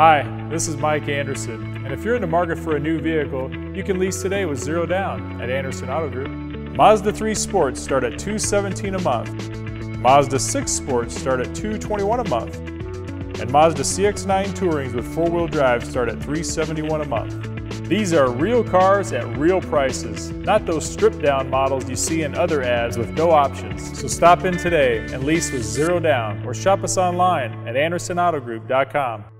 Hi, this is Mike Anderson, and if you're in the market for a new vehicle, you can lease today with zero down at Anderson Auto Group. Mazda 3 Sports start at 217 a month. Mazda 6 Sports start at 221 a month. And Mazda CX-9 Tourings with four-wheel drive start at 371 a month. These are real cars at real prices, not those stripped down models you see in other ads with no options. So stop in today and lease with zero down or shop us online at AndersonAutoGroup.com.